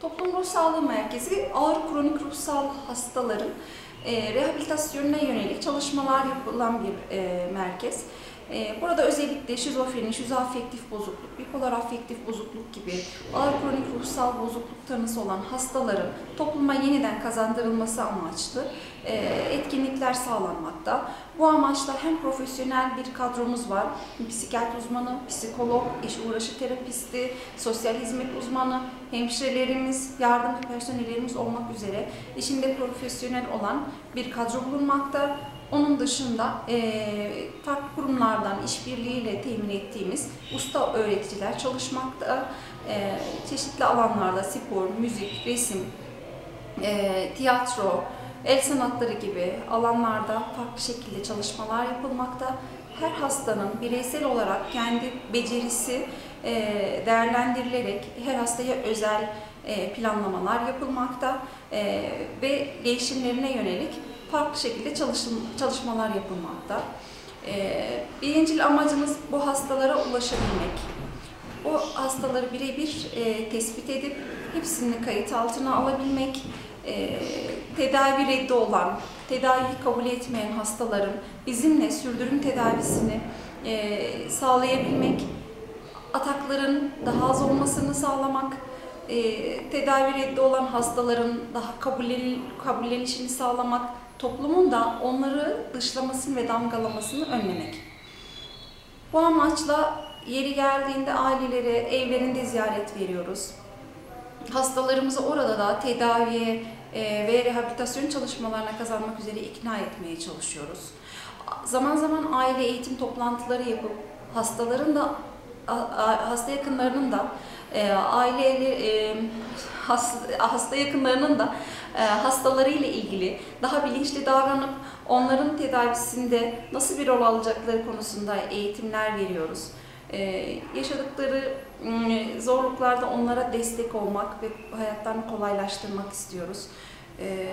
Toplum Ruh Sağlığı Merkezi ağır kronik ruhsal hastaların e, rehabilitasyonuna yönelik çalışmalar yapılan bir e, merkez. E, burada özellikle şizofreni, şizoafektif bozukluk, bipolar afektif bozukluk gibi ağır kronik ruhsal bozukluk tanısı olan hastaların topluma yeniden kazandırılması amaçlı e, etkinlikler sağlanmakta. Bu amaçla hem profesyonel bir kadromuz var, psikiyatri uzmanı, psikolog, iş uğraşı terapisti, sosyal hizmet uzmanı, hemşirelerimiz, yardımcı personellerimiz olmak üzere işinde profesyonel olan bir kadro bulunmakta. Onun dışında e, farklı kurumlardan işbirliğiyle temin ettiğimiz usta öğreticiler çalışmakta. E, çeşitli alanlarda spor, müzik, resim, e, tiyatro, el sanatları gibi alanlarda farklı şekilde çalışmalar yapılmakta. Her hastanın bireysel olarak kendi becerisi e, değerlendirilerek her hastaya özel e, planlamalar yapılmakta e, ve gelişimlerine yönelik farklı şekilde çalışım, çalışmalar yapılmakta. E, birincil amacımız bu hastalara ulaşabilmek. O hastaları birebir e, tespit edip hepsini kayıt altına alabilmek, e, tedavi reddi olan, tedaviyi kabul etmeyen hastaların bizimle sürdürüm tedavisini e, sağlayabilmek, atakların daha az olmasını sağlamak, e, tedavi reddi olan hastaların daha kabullen, kabullenişini sağlamak, toplumun da onları dışlamasını ve damgalamasını önlemek. Bu amaçla yeri geldiğinde ailelere evlerinde ziyaret veriyoruz. Hastalarımızı orada da tedaviye e, ve rehabilitasyon çalışmalarına kazanmak üzere ikna etmeye çalışıyoruz. Zaman zaman aile eğitim toplantıları yapıp hastaların da hasta yakınlarının da e, aile e, hasta, hasta yakınlarının da e, hastalarıyla ilgili daha bilinçli davranıp onların tedavisinde nasıl bir rol alacakları konusunda eğitimler veriyoruz. Ee, yaşadıkları zorluklarda onlara destek olmak ve hayatlarını kolaylaştırmak istiyoruz. Ee,